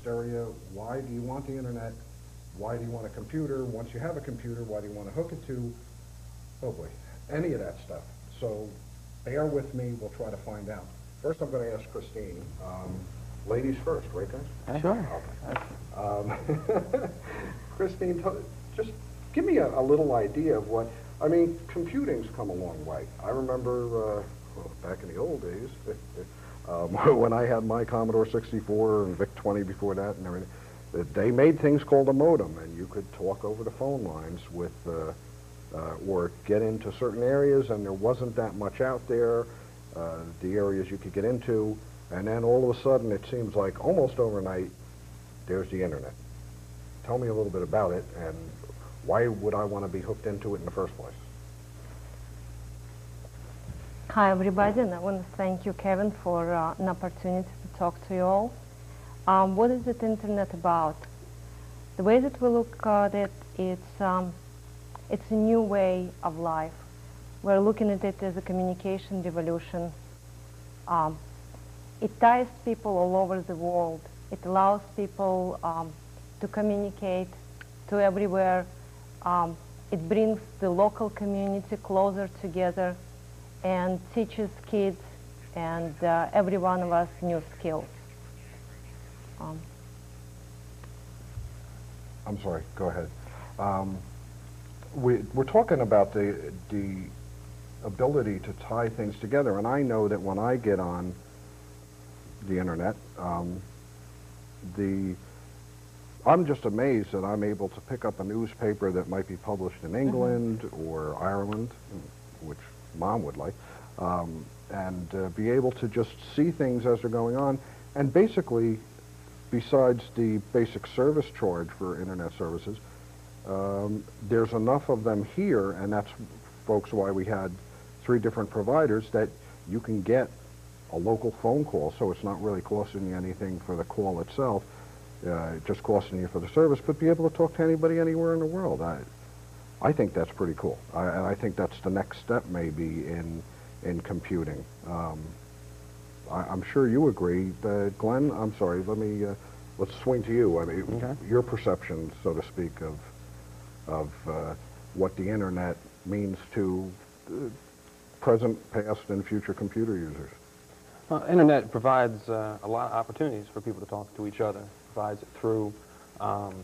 hysteria, why do you want the internet? Why do you want a computer? Once you have a computer, why do you want to hook it to? Oh boy, any of that stuff. So bear with me, we'll try to find out. First, I'm going to ask Christine. Um, ladies first, right guys? Sure. Um, Christine, t- just give me a, a little idea of what, I mean, computing's come a long way. I remember, uh, well, back in the old days, um, when I had my Commodore 64 and VIC-20 before that and everything, they made things called a modem, and you could talk over the phone lines with, uh, uh, or get into certain areas, and there wasn't that much out there, uh, the areas you could get into, and then all of a sudden, it seems like almost overnight, there's the internet. Tell me a little bit about it, and why would I want to be hooked into it in the first place? Hi, everybody, and I want to thank you, Kevin, for uh, an opportunity to talk to you all. Um, what is the internet about? The way that we look at it, it's, um, it's a new way of life. We're looking at it as a communication revolution. Um, it ties people all over the world. It allows people um, to communicate to everywhere. Um, it brings the local community closer together and teaches kids and uh, every one of us new skills. Um, I'm sorry, go ahead. Um, we, we're talking about the, the ability to tie things together, and I know that when I get on the internet, um, the I'm just amazed that I'm able to pick up a newspaper that might be published in England or Ireland, mom would like, um, and uh, be able to just see things as they're going on, and basically, besides the basic service charge for internet services, um, there's enough of them here, and that's, folks, why we had three different providers, that you can get a local phone call, so it's not really costing you anything for the call itself, uh, just costing you for the service, but be able to talk to anybody anywhere in the world. I, I think that's pretty cool, I, and I think that's the next step maybe in in computing. Um, I, I'm sure you agree, uh, Glenn. I'm sorry. Let me uh, let's swing to you. I mean, Okay. your perception, so to speak, of of uh, what the internet means to uh, present, past, and future computer users. Well, internet provides uh, a lot of opportunities for people to talk to each other. It Provides it through um,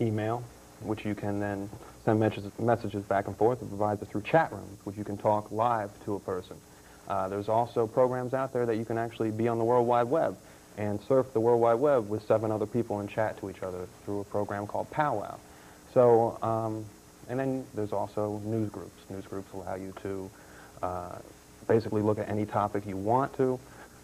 email, which you can then send messages, messages back and forth. It provides it through chat rooms, which you can talk live to a person. Uh, there's also programs out there that you can actually be on the World Wide Web and surf the World Wide Web with seven other people and chat to each other through a program called Powwow. So, um, and then there's also news groups. News groups allow you to uh, basically look at any topic you want to.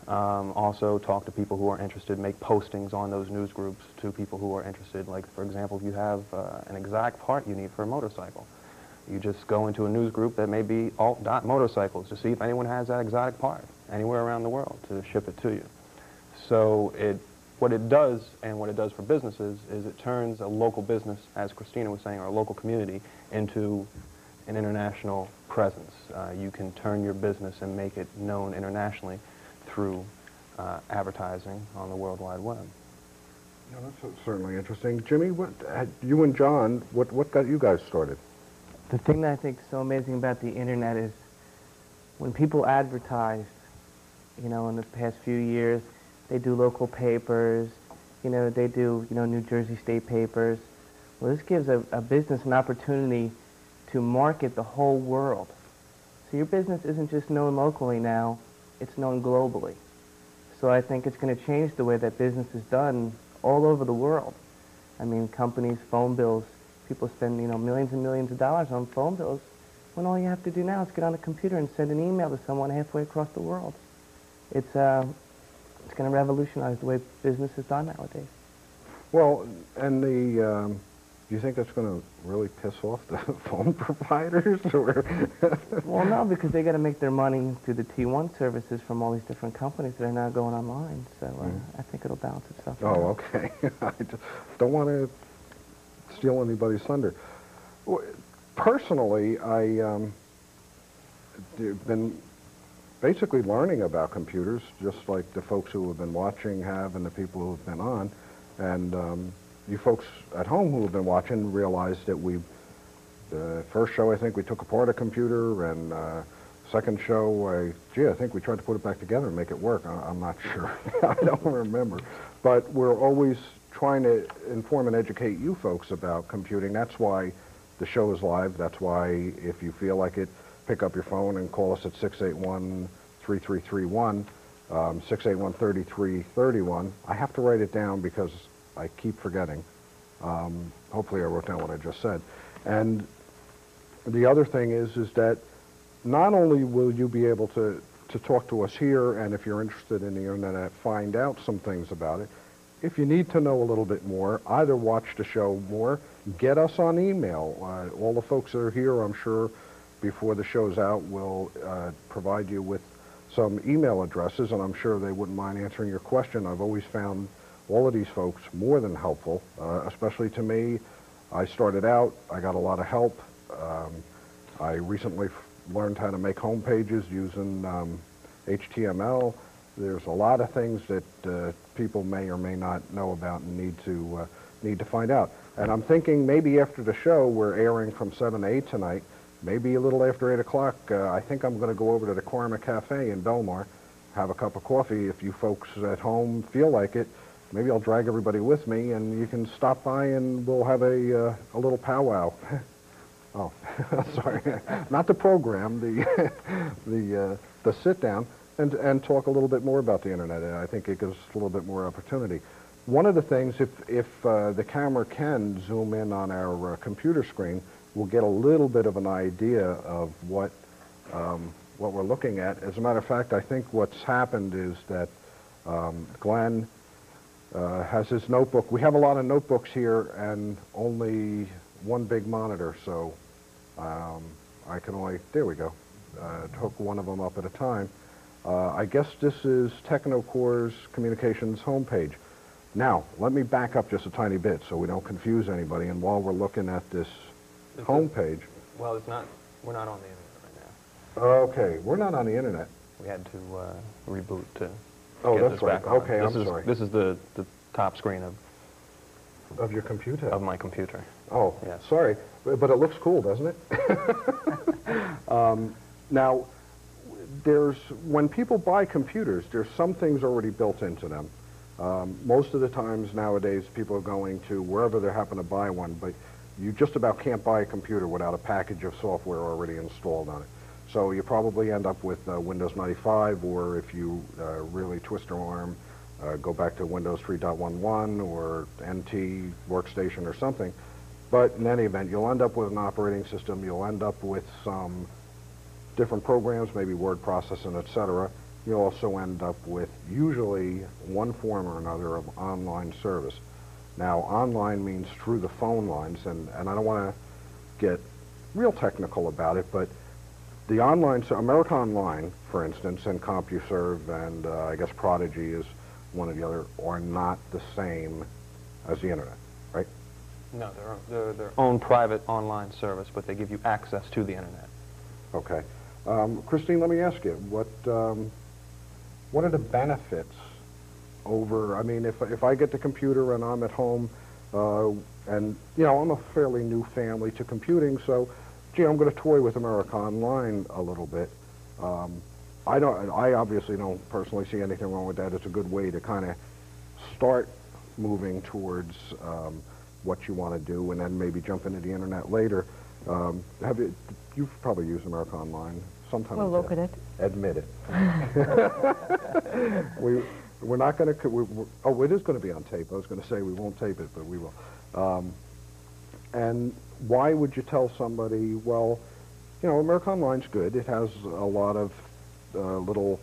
Um, also talk to people who are interested, make postings on those news groups to people who are interested. Like, for example, if you have uh, an exact part you need for a motorcycle, you just go into a news group that may be alt.motorcycles to see if anyone has that exotic part anywhere around the world to ship it to you. So it, what it does and what it does for businesses is it turns a local business, as Christina was saying, or a local community into an international presence. Uh, you can turn your business and make it known internationally through uh, advertising on the World Wide Web. Yeah, that's certainly interesting. Jimmy, what, uh, you and John, what, what got you guys started? The thing that I think is so amazing about the internet is when people advertise, you know, in the past few years, they do local papers, you know, they do, you know, New Jersey state papers. Well, this gives a, a business an opportunity to market the whole world. So your business isn't just known locally now, it's known globally. So I think it's going to change the way that business is done all over the world. I mean, companies, phone bills, people spend, you know, millions and millions of dollars on phone bills when all you have to do now is get on a computer and send an email to someone halfway across the world. It's, uh, it's going to revolutionize the way business is done nowadays. Well, and the, um, do you think that's going to really piss off the phone providers? Or Well, no, because they got to make their money through the T1 services from all these different companies that are now going online. So uh, I think it'll balance itself out. oh, okay. I don't want to steal anybody's thunder. Personally, I um, been basically learning about computers, just like the folks who have been watching have and the people who have been on. And um, you folks at home who have been watching realize that we, the first show, I think we took apart a computer, and uh, second show, I, gee, I think we tried to put it back together and make it work. I, I'm not sure. I don't remember. But we're always trying to inform and educate you folks about computing. That's why the show is live. That's why if you feel like it, pick up your phone and call us at 681-3331, um, 681-3331. I have to write it down because I keep forgetting. Um, hopefully I wrote down what I just said. And the other thing is, is that not only will you be able to, to talk to us here, and if you're interested in the internet, find out some things about it, if you need to know a little bit more, either watch the show more, get us on email. Uh, all the folks that are here, I'm sure, before the show's out, will uh, provide you with some email addresses, and I'm sure they wouldn't mind answering your question. I've always found all of these folks more than helpful, uh, especially to me. I started out, I got a lot of help. Um, I recently learned how to make home pages using um, HTML. There's a lot of things that uh, people may or may not know about and need to uh, need to find out. And I'm thinking maybe after the show, we're airing from 7 to 8 tonight, maybe a little after 8 o'clock, uh, I think I'm going to go over to the Karma Cafe in Belmar, have a cup of coffee. If you folks at home feel like it, maybe I'll drag everybody with me, and you can stop by and we'll have a, uh, a little powwow. oh, sorry, not the program, the, the, uh, the sit down, and, and talk a little bit more about the internet. And I think it gives a little bit more opportunity. One of the things, if, if uh, the camera can zoom in on our uh, computer screen, we'll get a little bit of an idea of what, um, what we're looking at. As a matter of fact, I think what's happened is that um, Glenn uh, has his notebook. We have a lot of notebooks here and only one big monitor, so um, I can only, there we go, uh, hook one of them up at a time. Uh, I guess this is Technocore's communications homepage. Now, let me back up just a tiny bit so we don't confuse anybody. And while we're looking at this Is it- homepage, Well, it's not, we're not on the internet right now. okay, we're not on the internet. We had to uh, reboot to Oh, get that's this right. back on. Okay, this I'm is, sorry. This is the, the top screen of, Of your computer. of my computer. Oh, Yes. sorry, but but it looks cool, doesn't it? um, now, there's when people buy computers, there's some things already built into them. Um, most of the times nowadays, people are going to wherever they happen to buy one, but you just about can't buy a computer without a package of software already installed on it. So you probably end up with uh, Windows 95, or if you uh, really twist your arm, uh, go back to Windows 3.11 or NT Workstation or something. But in any event, you'll end up with an operating system. You'll end up with some different programs, maybe word processing, et cetera. You'll also end up with usually one form or another of online service. Now, online means through the phone lines, and, and I don't want to get real technical about it, but the online, so America Online, for instance, and CompuServe, and uh, I guess Prodigy is one of the other, are not the same as the internet, right? No, they're, they're their own private online service, but they give you access to the internet. Okay. Um, Christine, let me ask you, what, um, what are the benefits over, I mean, if, if I get the computer and I'm at home, uh, and, you know, I'm a fairly new family to computing, so, gee, I'm going to toy with America Online a little bit. Um, I don't, I obviously don't personally see anything wrong with that. It's a good way to kind of start moving towards um, what you want to do and then maybe jump into the internet later. Um, have you, you've probably used America Online sometime. We'll look at it. Admit it. we, we're not going to, we, we- oh, it is going to be on tape. I was going to say we won't tape it, but we will. And why would you tell somebody, well, you know, America Online's good. It has a lot of uh, little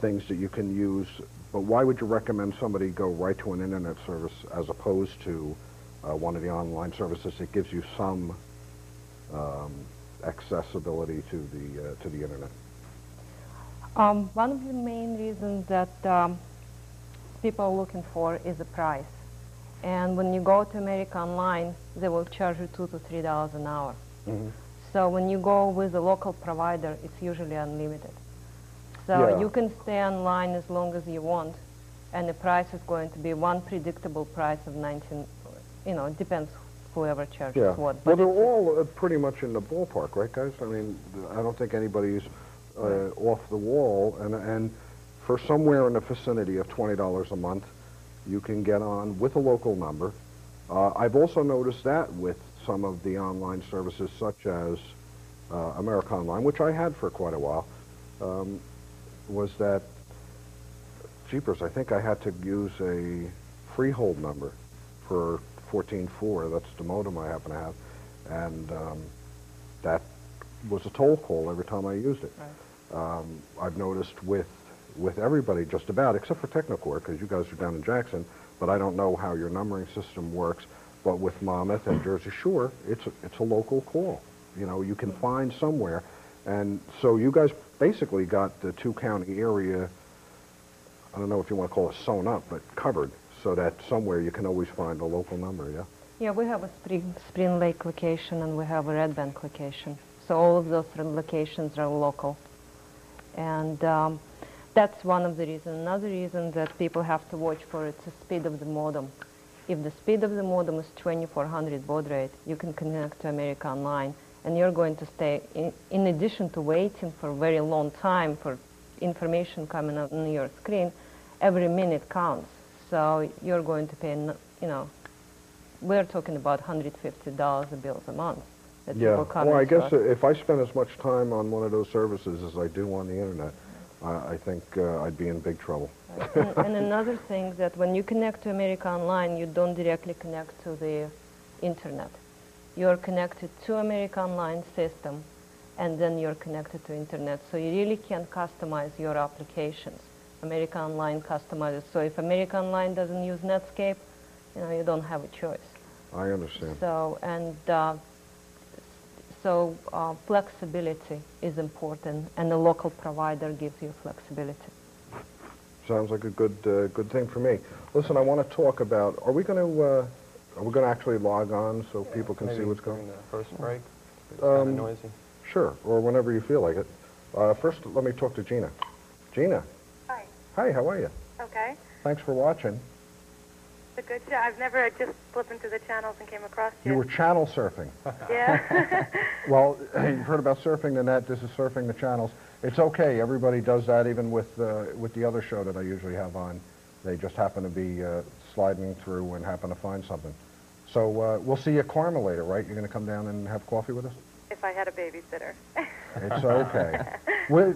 things that you can use, but why would you recommend somebody go right to an internet service as opposed to uh, one of the online services that gives you some um, accessibility to the uh, to the internet? Um, one of the main reasons that um, people are looking for is the price. And when you go to America Online, they will charge you two to three dollars an hour. So when you go with a local provider, it's usually unlimited. So Yeah. you can stay online as long as you want, and the price is going to be one predictable price of 19, you know, it depends whoever charges Yeah. what. Well, they're all uh, pretty much in the ballpark, right, guys? I mean, I don't think anybody's uh, off the wall, and, and for somewhere in the vicinity of $20 a month, you can get on with a local number. Uh, I've also noticed that with some of the online services, such as uh, America Online, which I had for quite a while, um, was that, jeepers, I think I had to use a Freehold number for 14.4. That's the modem I happen to have. And um, that was a toll call every time I used it. Um, I've noticed with with everybody just about, except for Technicore, because you guys are down in Jackson, but I don't know how your numbering system works. But with Monmouth and Jersey Shore, it's a, it's a local call. You know, you can find somewhere. And so you guys basically got the two-county area, I don't know if you want to call it sewn up, but covered, so that somewhere you can always find a local number, yeah? Yeah, we have a Spring, Spring Lake location and we have a Red Bank location. So all of those locations are local. And um, that's one of the reasons. Another reason that people have to watch for is the speed of the modem. If the speed of the modem is 2400 baud rate, you can connect to America Online and you're going to stay, in, in addition to waiting for a very long time for information coming up on your screen, every minute counts. So you're going to pay, you know, we're talking about $150 a bills a month that Yeah, well, I guess us. if I spend as much time on one of those services as I do on the internet, I, I think uh, I'd be in big trouble. and, and another thing that when you connect to America Online, you don't directly connect to the internet. You're connected to America Online system, and then you're connected to internet. So you really can customize your applications. America Online customizes. So if America Online doesn't use Netscape, you know, you don't have a choice. I understand. So, and uh, so uh, flexibility is important, and the local provider gives you flexibility. Sounds like a good, uh, good thing for me. Listen, I want to talk about, are we going to, uh, are we going to actually log on so people can see Maybe what's during going? the first break. It's kind of Um, noisy. Sure, or whenever you feel like it. Uh, first, let me talk to Gina. Gina, Hi. hi, how are you? Okay. Thanks for watching. It's a good show. I've never just flipping through the channels and came across you. You were channel surfing. Yeah. Well, you've heard about surfing the net. This is surfing the channels. It's okay. Everybody does that, even with uh, with the other show that I usually have on. They just happen to be uh, sliding through and happen to find something. So uh, we'll see you at Karma later, right? You're going to come down and have coffee with us? if I had a babysitter. It's okay. wait,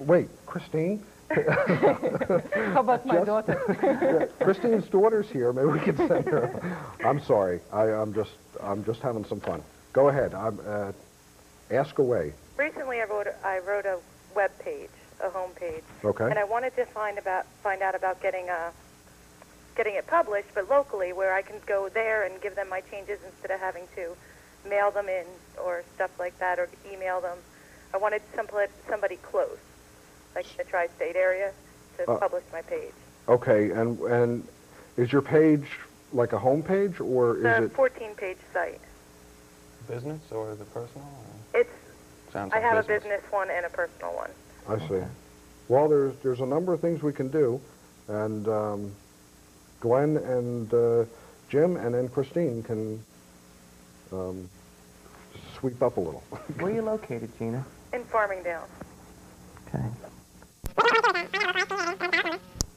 wait, Christine? How about my Just- daughter? Christine's daughter's here. Maybe we can send her. I'm sorry. I, I'm just I'm just having some fun. Go ahead. I'm, uh, ask away. Recently, I wrote I wrote a web page, a home page, Okay. and I wanted to find about find out about getting a getting it published, but locally, where I can go there and give them my changes instead of having to mail them in or stuff like that, or email them. I wanted somebody somebody close, like in the tri-state area, to Uh, publish my page. Okay. And and is your page like a home page or is It's a it? 14-page site. Business or is it personal? Or? It's Sounds I like have business. a business one and a personal one. I see. Well, there's there's a number of things we can do, and um, Glenn and uh, Jim and then Christine can um, sweep up a little. Where are you located, Gina? In Farmingdale. Okay.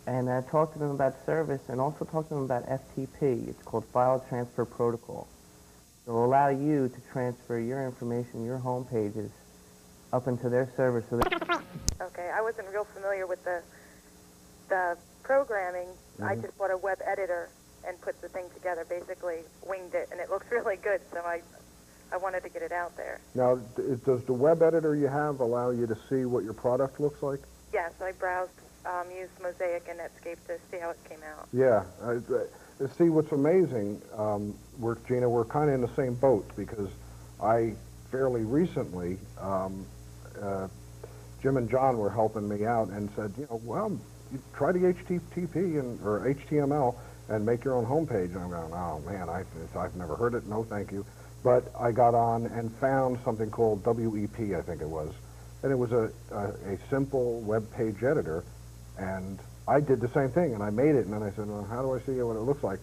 And uh, talk to them about service and also talk to them about FTP. It's called File Transfer Protocol. It will allow you to transfer your information, your home pages, up into their server so that Okay, I wasn't real familiar with the the programming. I just bought a web editor and put the thing together. Basically, winged it, and it looks really good. So I I wanted to get it out there. now, d- does the web editor you have allow you to see what your product looks like? Yes, I browsed, um, used Mosaic and Netscape to see how it came out. Yeah. See, what's amazing, um, we're, Gina, we're kind of in the same boat because I fairly recently, um, uh, Jim and John were helping me out and said, you know, well, you try the HTTP and or HTML and make your own homepage. And I'm going, oh man, I, I've never heard it. No, thank you. But I got on and found something called WEP, I think it was, and it was a, a, a simple web page editor, and I did the same thing, and I made it, and then I said, well, how do I see what it looks like?